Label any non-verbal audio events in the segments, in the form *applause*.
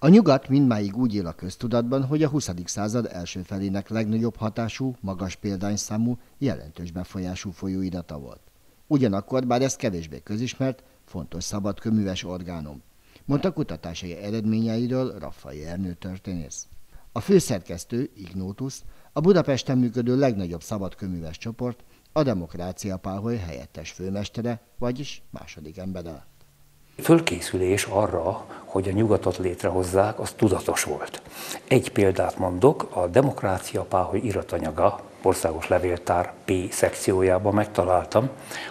A nyugat mindmáig úgy él a köztudatban, hogy a 20. század első felének legnagyobb hatású, magas példányszámú, jelentős befolyású folyóirata volt. Ugyanakkor, bár ez kevésbé közismert, fontos szabadköműves orgánum, mondta kutatásai eredményeiről Raffai Ernő történész. A főszerkesztő, Ignótus, a Budapesten működő legnagyobb szabadköműves csoport, a Demokrácia Páholy helyettes főmestere, vagyis második embere fölkészülés arra, hogy a nyugatot létrehozzák, az tudatos volt. Egy példát mondok, a Demokrácia Páholy iratanyaga, országos levéltár P szekciójában megtaláltam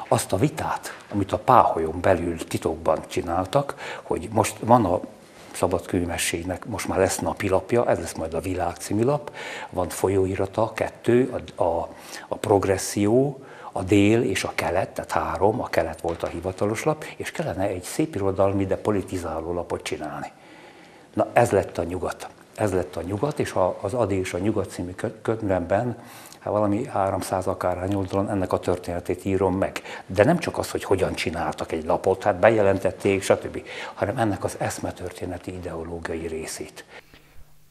azt a vitát, amit a páholyon belül titokban csináltak, hogy most van a szabadkönyvességnek most már lesz napilapja, ez lesz majd a Világ című lap, van folyóirata, kettő, a, a, a progresszió, a dél és a kelet, tehát három, a kelet volt a hivatalos lap, és kellene egy szép irodalmi, de politizáló lapot csinálni. Na ez lett a nyugat. Ez lett a nyugat, és az Adi és a Nyugat című könyvemben hát valami 300 akárhány oldalon ennek a történetét írom meg. De nem csak az, hogy hogyan csináltak egy lapot, hát bejelentették, stb., hanem ennek az eszmetörténeti ideológiai részét.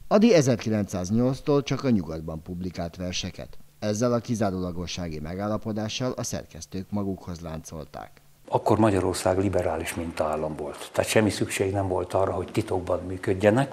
Adi 1908-tól csak a nyugatban publikált verseket. Ezzel a kizárólagossági megállapodással a szerkesztők magukhoz láncolták. Akkor Magyarország liberális mintaállam volt, tehát semmi szükség nem volt arra, hogy titokban működjenek,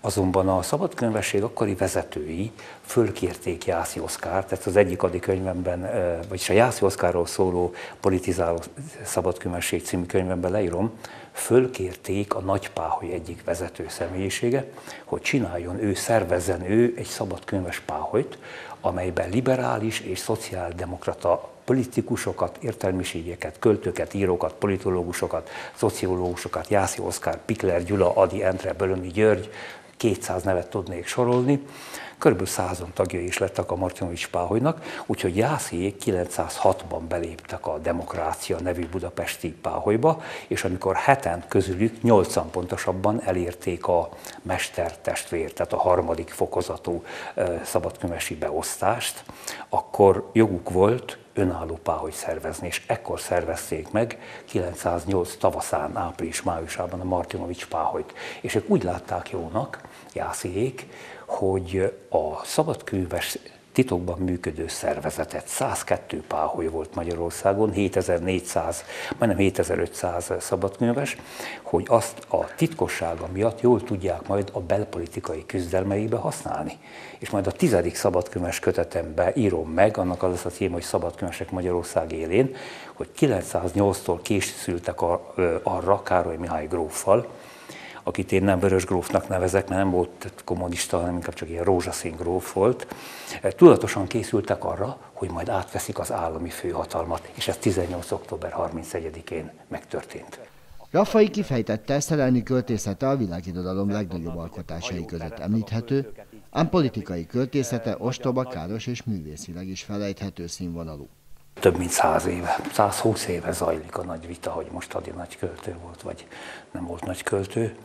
azonban a szabadkönyvesség akkori vezetői fölkérték Jászi Oszkárt, tehát az egyik adi könyvemben, vagyis a Jászi Oszkárról szóló politizáló szabadkönyvesség című könyvemben leírom, fölkérték a nagypáholy egyik vezető személyisége, hogy csináljon ő, szervezzen ő egy szabadkönyves páholyt, amelyben liberális és szociáldemokrata politikusokat, értelmiségeket, költőket, írókat, politológusokat, szociológusokat, Jászi Oszkár, Pikler, Gyula, Adi, Endre, Bölömi György, 200 nevet tudnék sorolni, Körülbelül százon tagjai is lettek a Martinovics Páholynak, úgyhogy Jásziék 906-ban beléptek a Demokrácia nevű budapesti páholyba, és amikor heten közülük nyolcan pontosabban elérték a mestertestvér, tehát a harmadik fokozatú szabadkövesi beosztást, akkor joguk volt önálló páholy szervezni, és ekkor szervezték meg 908 tavaszán, április-májusában a Martinovics páholyt. És ők úgy látták jónak, Jásziék, hogy a szabadkőves titokban működő szervezetet, 102 páholy volt Magyarországon, 7400, majdnem 7500 szabadkönyves, hogy azt a titkossága miatt jól tudják majd a belpolitikai küzdelmeibe használni. És majd a tizedik szabadkönyves kötetembe írom meg, annak az a cím, hogy Szabadkönyvesek Magyarország élén, hogy 908-tól készültek arra Károly Mihály gróffal, akit én nem Vörös grófnak nevezek, mert nem volt kommunista, hanem inkább csak ilyen rózsaszín gróf volt, eh, tudatosan készültek arra, hogy majd átveszik az állami főhatalmat, és ez 18. október 31-én megtörtént. Raffai kifejtette, szerelmi költészete a világirodalom legnagyobb alkotásai között említhető, ám politikai költészete ostoba, káros és művészileg is felejthető színvonalú több mint száz éve, 120 éve zajlik a nagy vita, hogy most Adi nagy költő volt, vagy nem volt nagy költő.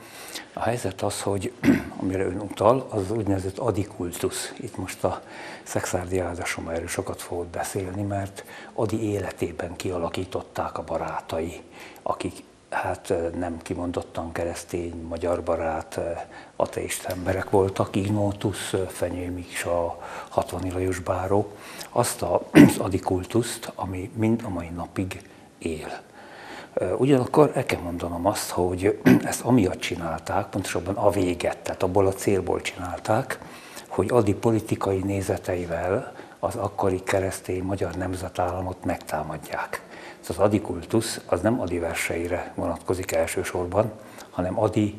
A helyzet az, hogy *clears throat* amire ön utal, az úgynevezett adikultusz. Itt most a szexárdi áldásom erről sokat fogok beszélni, mert Adi életében kialakították a barátai, akik hát nem kimondottan keresztény, magyar barát, ateista emberek voltak, Ignótus, Fenyő Miksa, 60 Lajos Báró, azt *clears throat* az adikultuszt, ami mind a mai napig él. Ugyanakkor el kell mondanom azt, hogy *clears throat* ezt amiatt csinálták, pontosabban a véget, tehát abból a célból csinálták, hogy adi politikai nézeteivel az akkori keresztény magyar nemzetállamot megtámadják. Az adikultusz az nem adi verseire vonatkozik elsősorban, hanem adi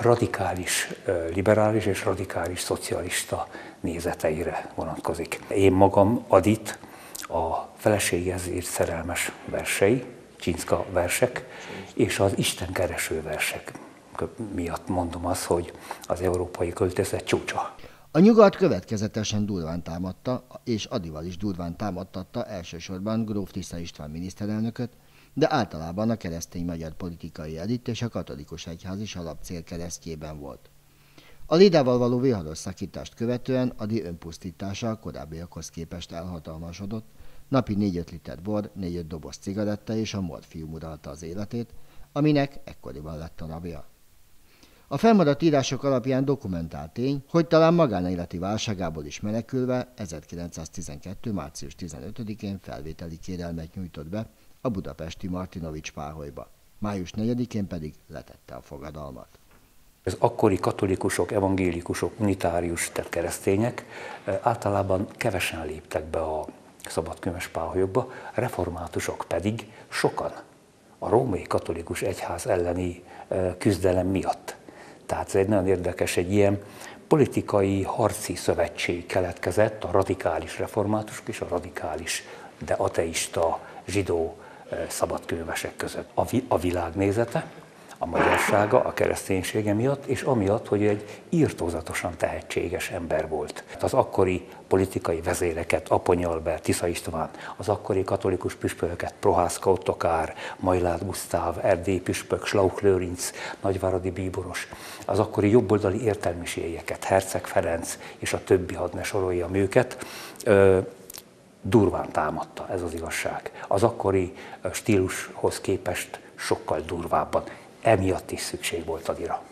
radikális liberális és radikális szocialista nézeteire vonatkozik. Én magam Adit a feleséghez írt szerelmes versei, Csinszka versek, és az Isten kereső versek miatt mondom azt, hogy az európai költészet csúcsa. A nyugat következetesen durván támadta, és Adival is durván támadtatta elsősorban Gróf Tisza István miniszterelnököt, de általában a keresztény magyar politikai elit és a katolikus egyház is alapcél keresztjében volt. A Lidával való viharos szakítást követően Adi önpusztítása a korábbiakhoz képest elhatalmasodott, napi 4-5 liter bor, 4-5 doboz cigaretta és a morfium uralta az életét, aminek ekkoriban lett a rabja. A felmaradt írások alapján dokumentált tény, hogy talán magánéleti válságából is menekülve 1912. március 15-én felvételi kérelmet nyújtott be a budapesti Martinovics páholyba. Május 4-én pedig letette a fogadalmat. Az akkori katolikusok, evangélikusok, unitárius, tehát keresztények eh, általában kevesen léptek be a szabadkönyves páholyokba, reformátusok pedig sokan a római katolikus egyház elleni eh, küzdelem miatt. Tehát ez egy nagyon érdekes, egy ilyen politikai harci szövetség keletkezett a radikális reformátusok és a radikális, de ateista zsidó eh, szabadkönyvesek között. A, vi- a világnézete, a magyarsága, a kereszténysége miatt, és amiatt, hogy egy írtózatosan tehetséges ember volt. Az akkori politikai vezéreket, Apony Albert, Tisza István, az akkori katolikus püspököket, Prohászka Ottokár, Majlát Gusztáv, Erdély püspök, Slauch Lőrinc, Nagyváradi Bíboros, az akkori jobboldali értelmiségeket, Herceg Ferenc és a többi, hadd ne soroljam őket, durván támadta, ez az igazság. Az akkori stílushoz képest sokkal durvábban emiatt is szükség volt Adira.